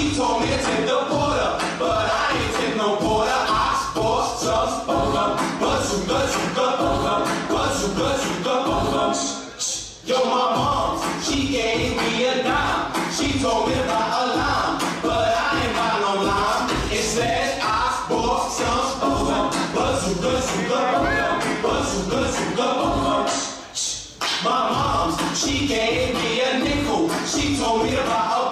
She told me to take the porter, but I ain't take no porter. I bought some bubble, bazooka, bazooka, bubble, bazooka, bazooka, bubble. Yo, my mom, she gave me a dime. She told me to buy a lime, but I ain't buy no lime. Instead, I bought some bubble, bazooka, bazooka, bubble, bazooka, bazooka, bubble. My mom's, she gave me a nickel. She told me to buy a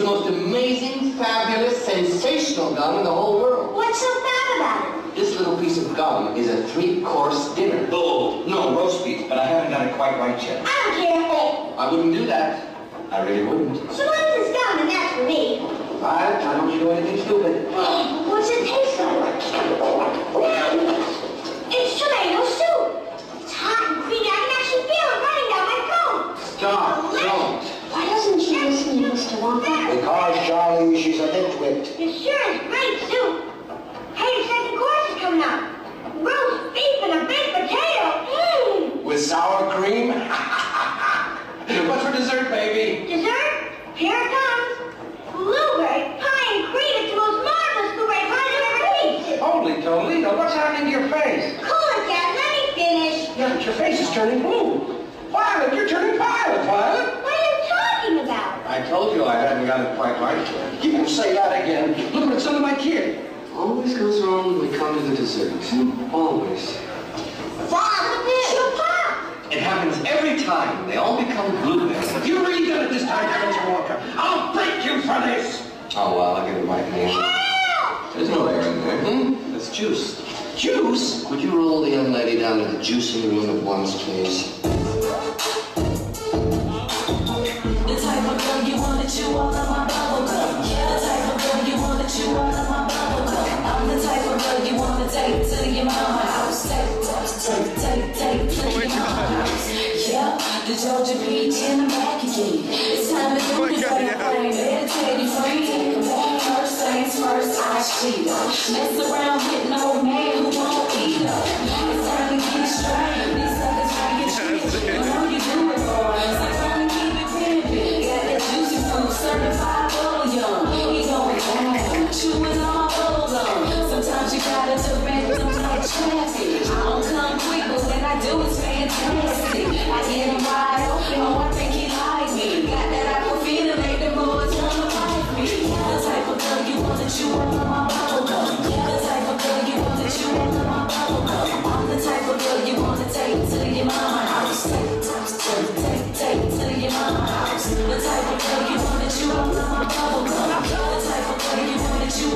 the most amazing, fabulous, sensational gum in the whole world. What's so bad about it? This little piece of gum is a three-course dinner. Oh, no, roast beef, but I haven't got it quite right yet. I don't care. Oh, I wouldn't do that. I really wouldn't. So long as it's gum, and that's for me. Violet, I don't want you do anything stupid. What's it taste like? It's tomato soup. It's hot and creamy. I can actually feel it running down my throat. Stop, don't. Why doesn't she listen to Mr. Wonka? Because, Charlie, she's a nitwit. It sure is great soup. Hey, the second course is coming up. Roast beef and a baked potato. Mmm. With sour cream? What's for dessert, baby? Dessert? Here it comes. Blueberry pie and cream. It's the most marvelous blueberry pie I've ever tasted. Holy Toledo, what's happening to your face? Cool it, Dad. Let me finish. Yeah, but your face is turning blue. Violet, you're turning violet, Violet. What are you talking about? I told you I hadn't got it quite right. You can say that again. Look what it's done to my kid. Always goes wrong when we come to the dessert. Always. Bob, your pop. It happens every time. They all become blueberries. If you really done it this time, Spencer Walker, I'll break you for this. Oh, well, I'll give it right hand. Help! There's no air in there. Hmm? It's juice. Juice? Would you roll the young lady down to the juicing room at once, please? Mess around with no man who won't eat her. It's time to get straight. These suckers trying to get tricked. You know you do it, boys. I'm trying to keep it pimpin'. Got that juicy fruit certified bouillon. He going down, chewing on my bubble gum. Sometimes you gotta direct them like traffic. I don't come quick, but when I do, it's fantastic. I get him wide open,